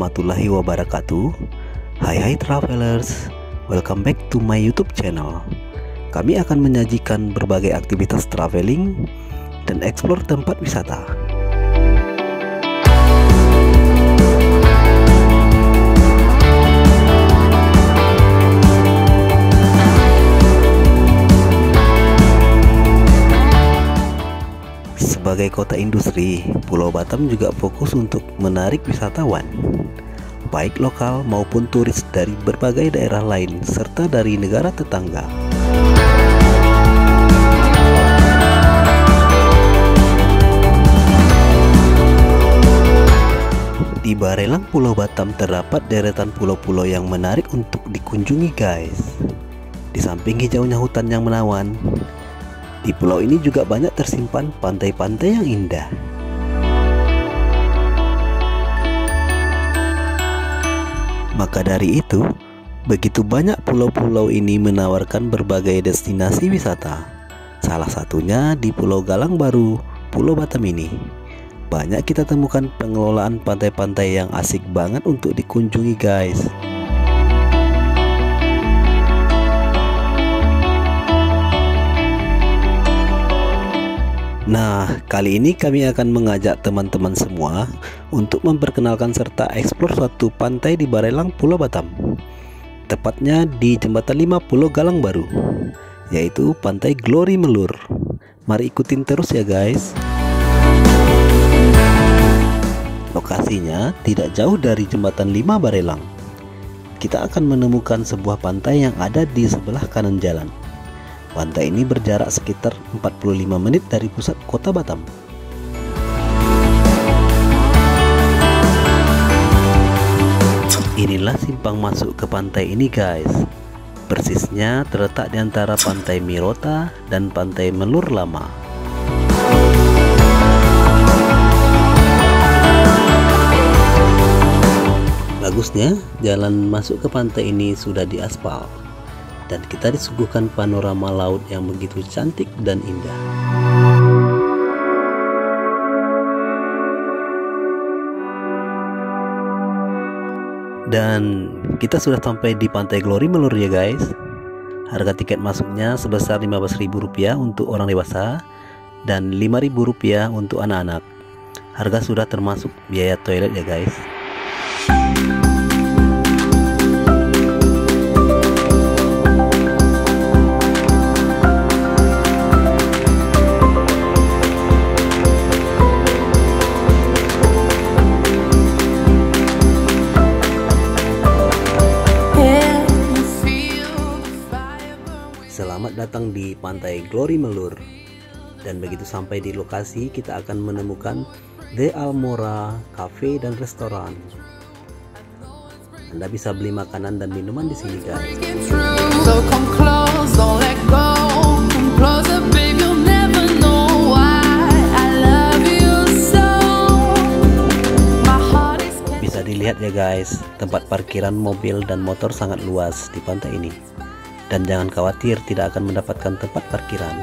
Warahmatullahi wabarakatuh. Hai hai travelers Welcome back to my youtube channel. Kami akan menyajikan berbagai aktivitas traveling Dan explore tempat wisata Sebagai kota industri, Pulau Batam juga fokus untuk menarik wisatawan, baik lokal maupun turis dari berbagai daerah lain serta dari negara tetangga. Di Barelang Pulau Batam terdapat deretan pulau-pulau yang menarik untuk dikunjungi guys. Di samping hijaunya hutan yang menawan, di pulau ini juga banyak tersimpan pantai-pantai yang indah. Maka dari itu, begitu banyak pulau-pulau ini menawarkan berbagai destinasi wisata. Salah satunya di Pulau Galang Baru, Pulau Batam ini. Banyak kita temukan pengelolaan pantai-pantai yang asik banget untuk dikunjungi guys. Nah, kali ini kami akan mengajak teman-teman semua untuk memperkenalkan serta eksplor suatu pantai di Barelang, Pulau Batam. Tepatnya di Jembatan 5 Pulau Galang Baru, yaitu Pantai Glory Melur. Mari ikutin terus ya guys. Lokasinya tidak jauh dari Jembatan 5 Barelang. Kita akan menemukan sebuah pantai yang ada di sebelah kanan jalan. Pantai ini berjarak sekitar 45 menit dari pusat kota Batam. Inilah simpang masuk ke pantai ini guys. Persisnya terletak di antara pantai Mirota dan pantai Melur Lama. Bagusnya, jalan masuk ke pantai ini sudah diaspal dan kita disuguhkan panorama laut yang begitu cantik dan indah. Dan kita sudah sampai di Pantai Glory Melur ya guys. Harga tiket masuknya sebesar Rp15.000 untuk orang dewasa dan Rp5.000 untuk anak-anak. Harga sudah termasuk biaya toilet ya guys. Datang di Pantai Glory Melur. Dan begitu sampai di lokasi, kita akan menemukan The Almora Cafe dan Restoran. Anda bisa beli makanan dan minuman di sini, guys. Bisa dilihat ya guys, tempat parkiran mobil dan motor sangat luas di pantai ini dan jangan khawatir tidak akan mendapatkan tempat parkiran.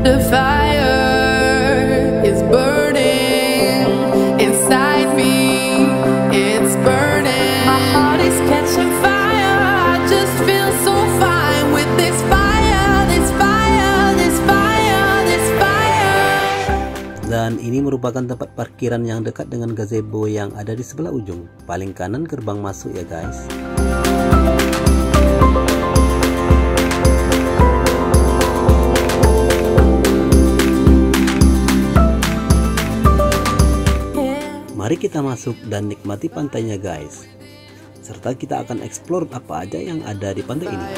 The fire is burning inside me. It's burning. My heart is catching fire. I just feel so fine with this fire, this fire, this fire, this fire. Dan ini merupakan tempat parkiran yang dekat dengan gazebo yang ada di sebelah ujung, paling kanan gerbang masuk ya guys. Mari kita masuk dan nikmati pantainya guys. Serta kita akan explore apa aja yang ada di pantai ini.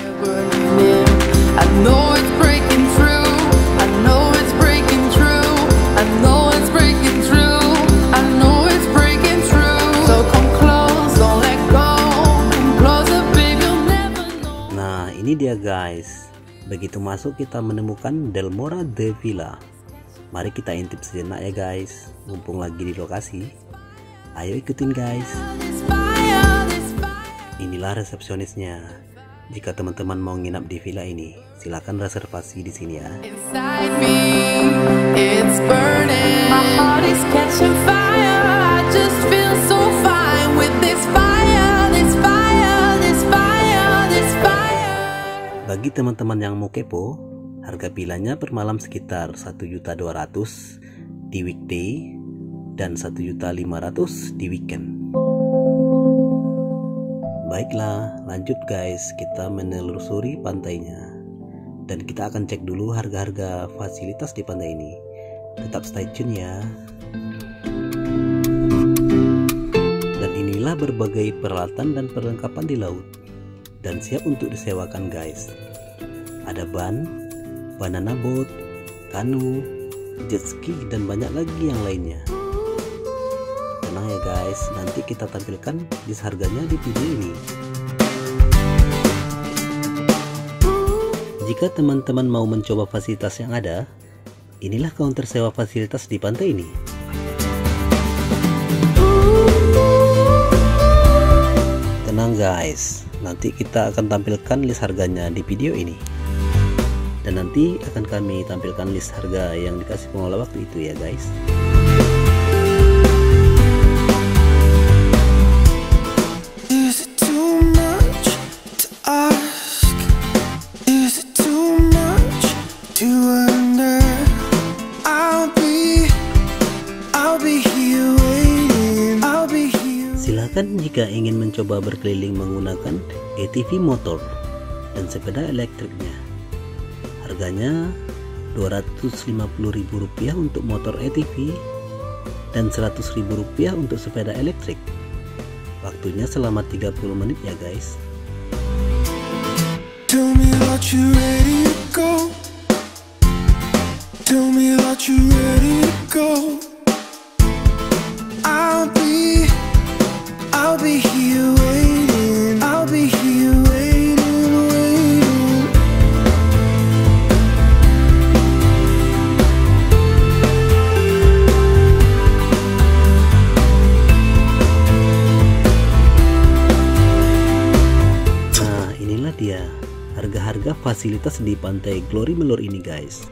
Nah ini dia guys. Begitu masuk kita menemukan Delmora de Villa Mari kita intip sejenak ya guys. Mumpung lagi di lokasi Ayo ikutin guys. Inilah resepsionisnya. Jika teman-teman mau nginap di villa ini, Silahkan reservasi di sini ya. Bagi teman-teman yang mau kepo, harga villanya per malam sekitar 1.200 di weekday dan 1.500 di weekend. Baiklah, lanjut guys, kita menelusuri pantainya. Dan kita akan cek dulu harga-harga fasilitas di pantai ini. Tetap stay tune ya. Dan inilah berbagai peralatan dan perlengkapan di laut. Dan siap untuk disewakan guys. Ada ban, banana boat, kanu, jet ski, dan banyak lagi yang lainnya ya guys. Nanti kita tampilkan list harganya di video ini. Jika teman-teman mau mencoba fasilitas yang ada inilah counter sewa fasilitas di pantai ini. Tenang guys. Nanti kita akan tampilkan list harganya di video ini. Dan nanti akan kami tampilkan list harga yang dikasih pengelola waktu itu ya guys jika ingin mencoba berkeliling menggunakan ATV motor dan sepeda elektriknya. Harganya Rp250.000 untuk motor ATV dan Rp100.000 untuk sepeda elektrik. Waktunya selama 30 menit ya guys. Tell me that you ready to go. Fasilitas di pantai Glory Melur ini, guys.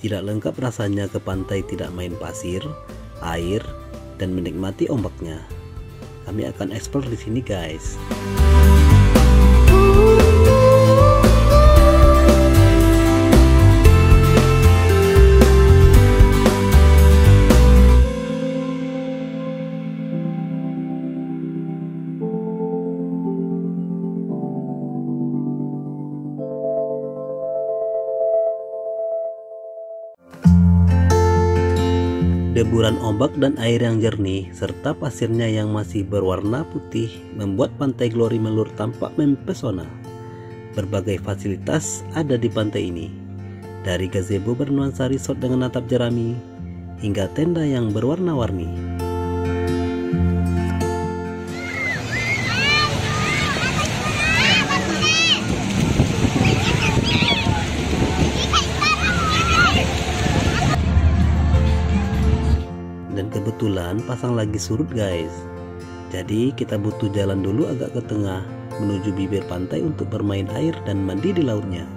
Tidak lengkap rasanya ke pantai tidak main pasir, air, dan menikmati ombaknya. Kami akan eksplor di sini, guys. Deburan ombak dan air yang jernih serta pasirnya yang masih berwarna putih membuat pantai Glory Melur tampak mempesona. Berbagai fasilitas ada di pantai ini. Dari gazebo bernuansa resort dengan atap jerami hingga tenda yang berwarna-warni. Kebetulan pasang lagi surut guys. Jadi kita butuh jalan dulu agak ke tengah menuju bibir pantai untuk bermain air dan mandi di lautnya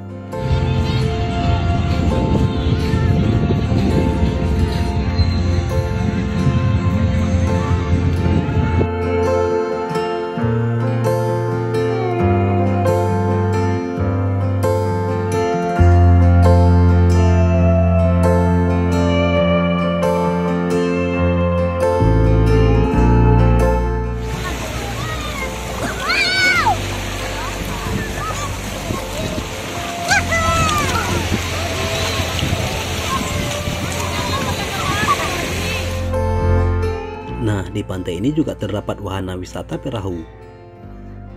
pantai ini juga terdapat wahana wisata perahu.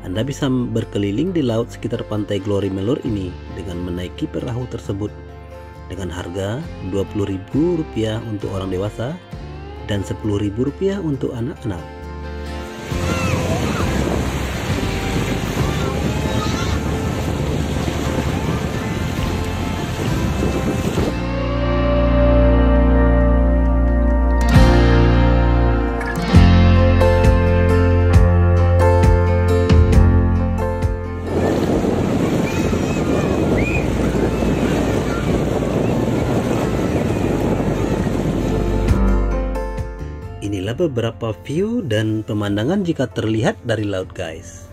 Anda bisa berkeliling di laut sekitar pantai Glory Melur ini dengan menaiki perahu tersebut dengan harga Rp20.000 untuk orang dewasa dan Rp10.000 untuk anak-anak. Beberapa view dan pemandangan jika terlihat dari laut guys.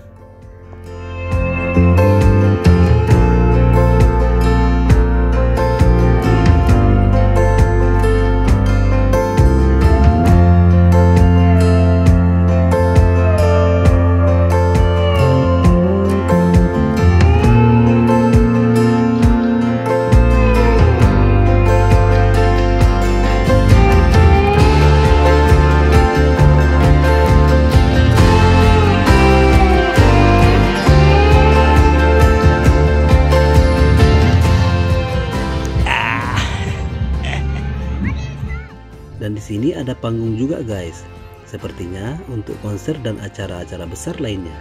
Sini ada panggung juga guys. Sepertinya untuk konser dan acara-acara besar lainnya.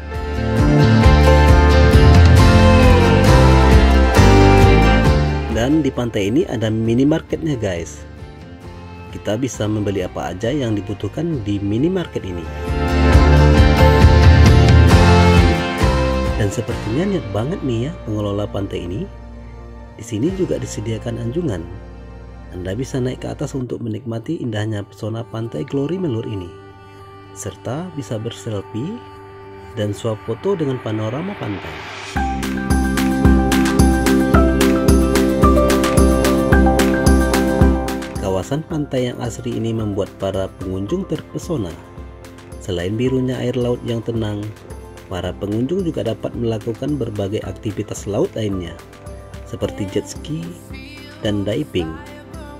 Dan di pantai ini ada minimarketnya guys. Kita bisa membeli apa aja yang dibutuhkan di minimarket ini. Dan sepertinya niat banget nih ya pengelola pantai ini. Di sini juga disediakan anjungan. Anda bisa naik ke atas untuk menikmati indahnya pesona pantai Glory Melur ini. Serta bisa berselfie dan swap foto dengan panorama pantai. Kawasan pantai yang asri ini membuat para pengunjung terpesona. Selain birunya air laut yang tenang, para pengunjung juga dapat melakukan berbagai aktivitas laut lainnya, seperti jet ski dan diving,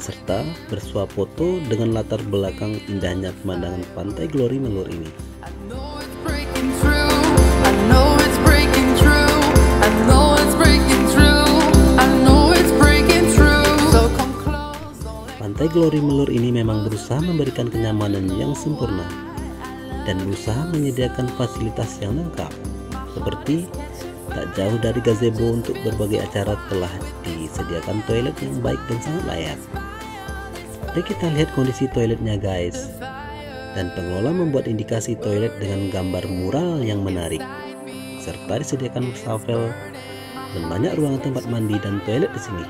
serta bersuap foto dengan latar belakang indahnya pemandangan pantai Glory Melur ini. Pantai Glory Melur ini memang berusaha memberikan kenyamanan yang sempurna dan berusaha menyediakan fasilitas yang lengkap seperti tak jauh dari gazebo untuk berbagai acara telah disediakan toilet yang baik dan sangat layak. Mari kita lihat kondisi toiletnya guys. Dan pengelola membuat indikasi toilet dengan gambar mural yang menarik serta disediakan wastafel dan banyak ruangan tempat mandi dan toilet di sini.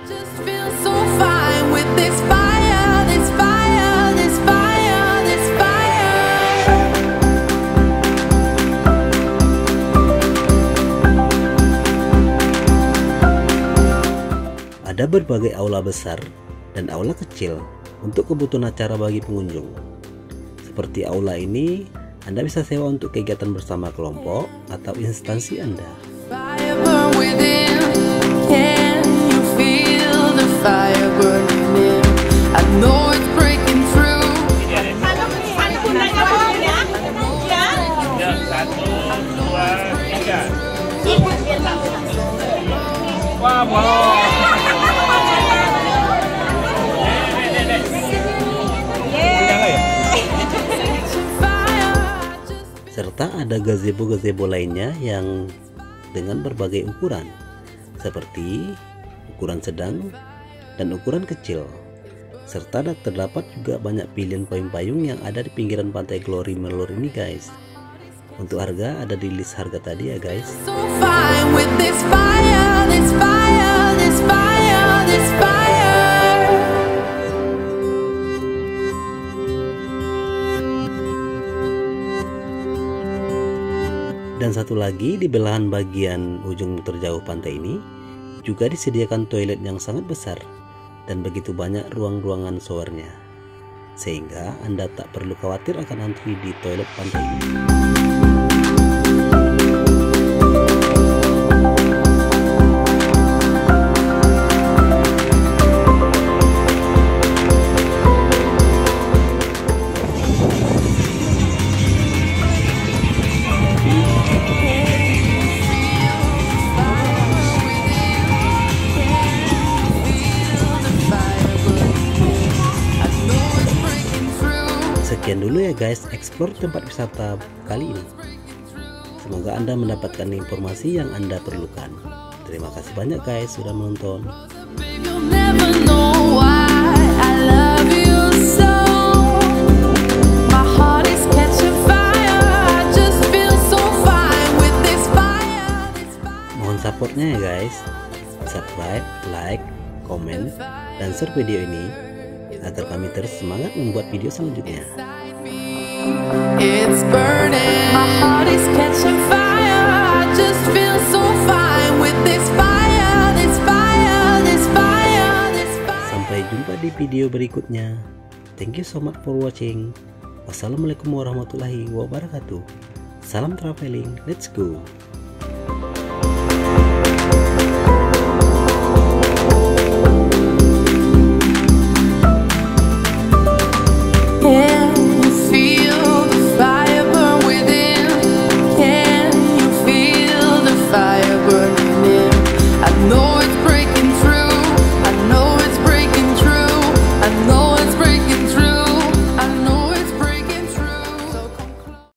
Ada berbagai aula besar dan aula kecil untuk kebutuhan acara bagi pengunjung. Seperti aula ini, Anda bisa sewa untuk kegiatan bersama kelompok atau instansi Anda. Fire burn ada gazebo-gazebo lainnya yang dengan berbagai ukuran, seperti ukuran sedang dan ukuran kecil. Serta terdapat juga banyak pilihan payung-payung yang ada di pinggiran pantai Glory Melur ini guys. Untuk harga ada di list harga tadi ya guys. so Dan satu lagi di belahan bagian ujung terjauh pantai ini juga disediakan toilet yang sangat besar dan begitu banyak ruang-ruangan showernya. Sehingga Anda tak perlu khawatir akan antri di toilet pantai ini. Explore tempat wisata kali ini. Semoga Anda mendapatkan informasi yang Anda perlukan. Terima kasih banyak guys sudah menonton. Mohon supportnya ya guys. Subscribe, like, komen, dan share video ini agar kami terus semangat membuat video selanjutnya. Inside me. It's burning. My heart is catching fire. I just feel so fine with this fire, this fire, this fire, this fire. Sampai jumpa di video berikutnya. Thank you so much for watching. Wassalamualaikum warahmatullahi wabarakatuh. Salam traveling, let's go.